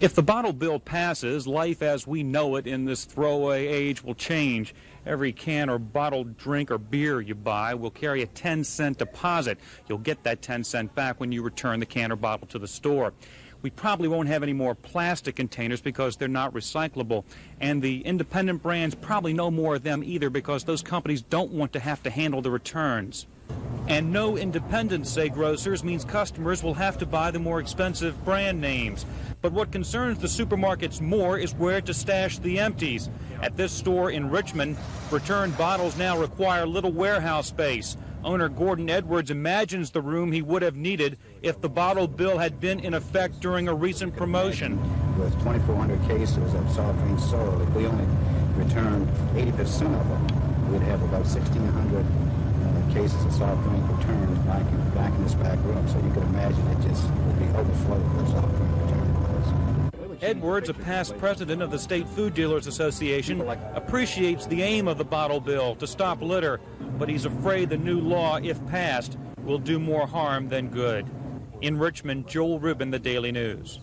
If the bottle bill passes, life as we know it in this throwaway age will change. Every can or bottled drink or beer you buy will carry a 10 cent deposit. You'll get that 10 cent back when you return the can or bottle to the store. We probably won't have any more plastic containers because they're not recyclable. And the independent brands probably no more of them either because those companies don't want to have to handle the returns. And no independents, say grocers, means customers will have to buy the more expensive brand names. But what concerns the supermarkets more is where to stash the empties. At this store in Richmond, returned bottles now require little warehouse space. Owner Gordon Edwards imagines the room he would have needed if the bottle bill had been in effect during a recent promotion. With 2,400 cases of soft drinks sold, if we only returned 80% of them, we'd have about 1,600 cases of soft drink returns back in, back in this back room. So you can imagine it just would be overflowed with soft drink returns. Edwards, a past president of the State Food Dealers Association, appreciates the aim of the bottle bill to stop litter, but he's afraid the new law, if passed, will do more harm than good. In Richmond, Joel Rubin, The Daily News.